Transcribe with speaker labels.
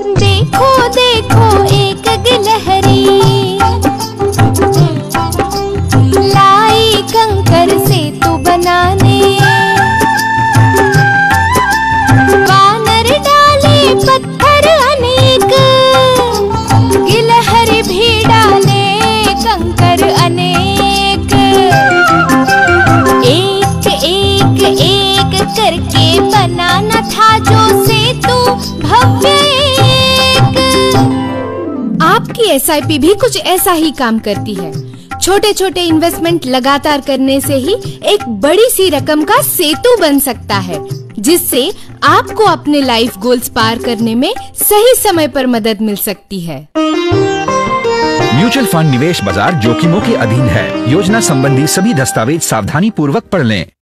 Speaker 1: देखो देखो एक गिलहरी। से तू बनाने। डाले पत्थर अनेक। गिलहरी भी डाले कंकर अनेक। एक करके
Speaker 2: आपकी एसआईपी भी कुछ ऐसा ही काम करती है। छोटे छोटे इन्वेस्टमेंट लगातार करने से ही एक बड़ी सी रकम का सेतु बन सकता है, जिससे आपको अपने लाइफ गोल्स पार करने में सही समय पर मदद मिल सकती है।
Speaker 3: म्यूचुअल फंड निवेश बाज़ार जोखिमों के अधीन है। योजना संबंधी सभी दस्तावेज़ सावधानी पूर्वक पढ़ लें।